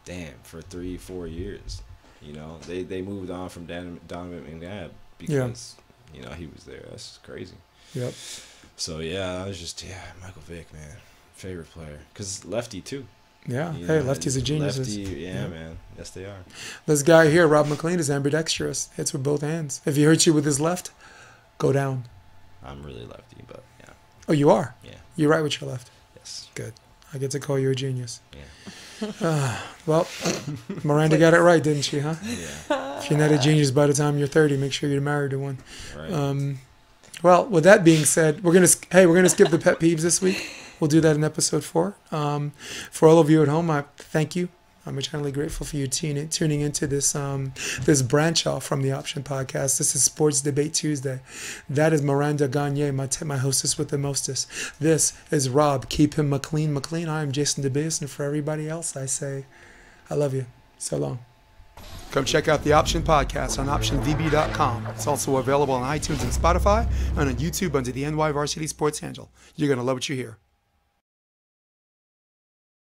damn, for three four years, you know they they moved on from Dan, Donovan McNabb because you know he was there. That's crazy. Yep. So yeah, I was just yeah, Michael Vick, man, favorite player because lefty too. Yeah. you hey, know, lefties are geniuses. Lefty, yeah, Yeah. man, yes they are. This guy here, Rob McLean, is ambidextrous. Hits with both hands. If he hurts you with his left, go down. I'm really lefty, but yeah, Oh, you are. yeah, You're right with your left. yes, Good. I get to call you a genius. yeah, Well, Miranda got it right, didn't she? Huh? yeah, If you're not a genius by the time you're 30, make sure you're married to one. right. Um, well, with that being said, we're gonna hey, we're gonna skip the pet peeves this week. We'll do that in episode four. Um, for all of you at home, I thank you. I'm eternally grateful for you tuning into this um, this branch off from the Option Podcast. This is Sports Debate Tuesday. That is Miranda Gagne, my my hostess with the mostest. This is Rob. Keep him McLean McLean. I am Jason DeBase, and for everybody else, I say, I love you. So long. Come check out the Option Podcast on OptionVB.com. It's also available on iTunes and Spotify and on YouTube under the NY Varsity Sports handle. You're going to love what you hear.